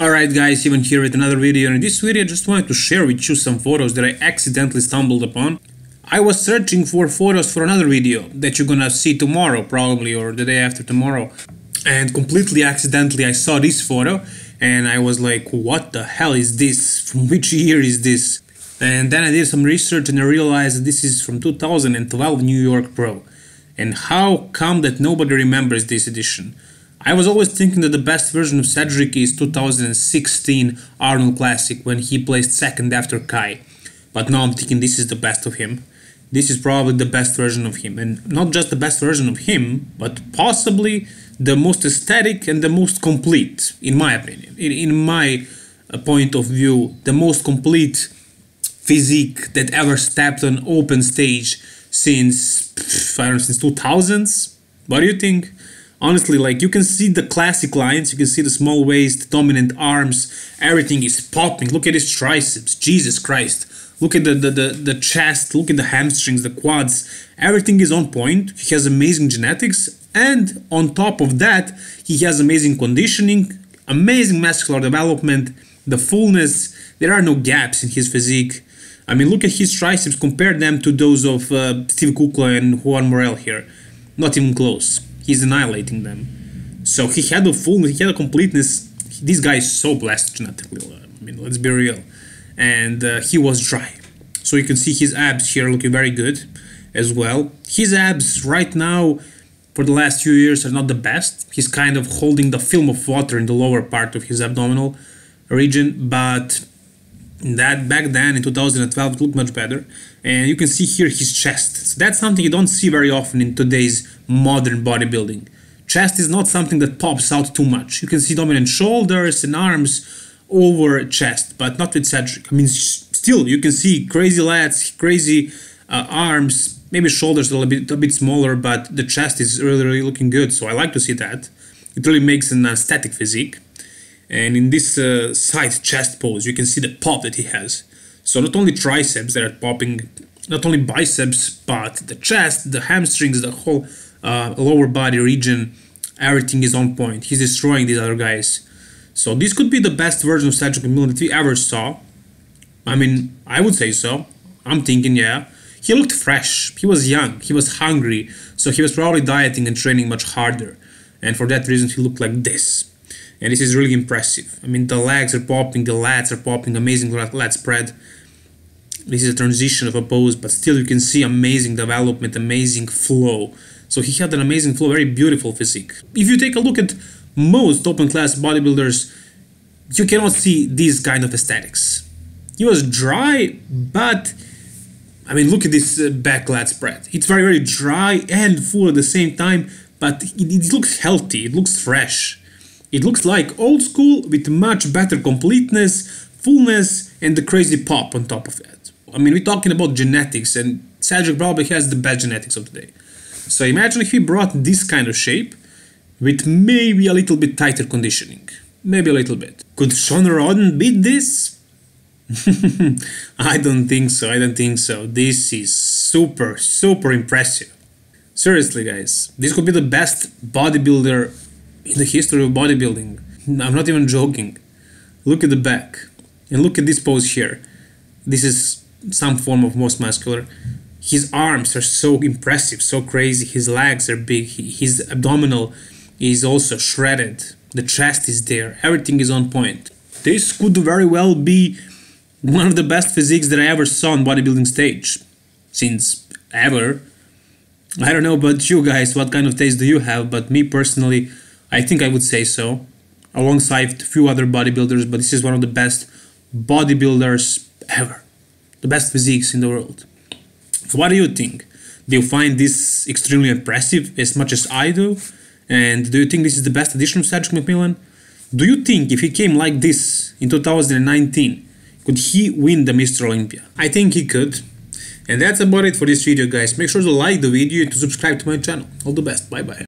Alright guys, Ivan here with another video and in this video I just wanted to share with you some photos that I accidentally stumbled upon. I was searching for photos for another video that you're gonna see tomorrow probably or the day after tomorrow and completely accidentally I saw this photo and I was like what the hell is this? From which year is this? And then I did some research and I realized this is from 2012 New York Pro. And how come that nobody remembers this edition? I was always thinking that the best version of Cedric is 2016 Arnold Classic when he placed second after Kai. But now I'm thinking this is the best of him. This is probably the best version of him. And not just the best version of him, but possibly the most aesthetic and the most complete, in my opinion. In, in my uh, point of view, the most complete physique that ever stepped on open stage since, I don't know, since 2000s. What do you think? Honestly like you can see the classic lines you can see the small waist dominant arms everything is popping. Look at his triceps jesus christ. Look at the, the, the, the chest look at the hamstrings the quads. Everything is on point he has amazing genetics and on top of that he has amazing conditioning amazing muscular development the fullness. There are no gaps in his physique. I mean look at his triceps compare them to those of uh, steve kuclo and juan morel here. Not even close he's annihilating them. So he had a fullness, he had a completeness. This guy is so blessed genetically. I mean, let's be real. And uh, he was dry. So you can see his abs here looking very good as well. His abs right now, for the last few years, are not the best. He's kind of holding the film of water in the lower part of his abdominal region, but that back then in 2012 it looked much better. And you can see here his chest. So that's something you don't see very often in today's modern bodybuilding. Chest is not something that pops out too much. You can see dominant shoulders and arms over chest but not with Cedric. I mean still you can see crazy lats crazy uh, arms maybe shoulders a little bit a bit smaller but the chest is really really looking good. So I like to see that. It really makes an aesthetic physique and in this uh, side chest pose, you can see the pop that he has. So not only triceps that are popping, not only biceps, but the chest, the hamstrings, the whole uh, lower body region, everything is on point. He's destroying these other guys. So this could be the best version of Cedric McMillan that we ever saw. I mean, I would say so. I'm thinking, yeah. He looked fresh. He was young. He was hungry. So he was probably dieting and training much harder. And for that reason, he looked like this and this is really impressive. I mean, the legs are popping, the lats are popping, amazing lat spread. This is a transition of a pose, but still you can see amazing development, amazing flow. So he had an amazing flow, very beautiful physique. If you take a look at most open class bodybuilders, you cannot see these kind of aesthetics. He was dry, but I mean, look at this uh, back lat spread. It's very, very dry and full at the same time, but it, it looks healthy, it looks fresh. It looks like old school with much better completeness, fullness, and the crazy pop on top of that. I mean, we're talking about genetics, and Cedric probably has the best genetics of today. So imagine if he brought this kind of shape with maybe a little bit tighter conditioning. Maybe a little bit. Could Shawn Rhoden beat this? I don't think so, I don't think so. This is super, super impressive. Seriously, guys, this could be the best bodybuilder in the history of bodybuilding. I'm not even joking. Look at the back and look at this pose here. This is some form of most muscular. His arms are so impressive, so crazy. His legs are big. His abdominal is also shredded. The chest is there. Everything is on point. This could very well be one of the best physiques that I ever saw on bodybuilding stage. Since ever. I don't know about you guys, what kind of taste do you have, but me personally, I think I would say so, alongside a few other bodybuilders, but this is one of the best bodybuilders ever. The best physiques in the world. So what do you think? Do you find this extremely impressive as much as I do? And do you think this is the best edition of Cedric McMillan? Do you think if he came like this in 2019, could he win the Mr. Olympia? I think he could. And that's about it for this video guys. Make sure to like the video and to subscribe to my channel. All the best. Bye bye.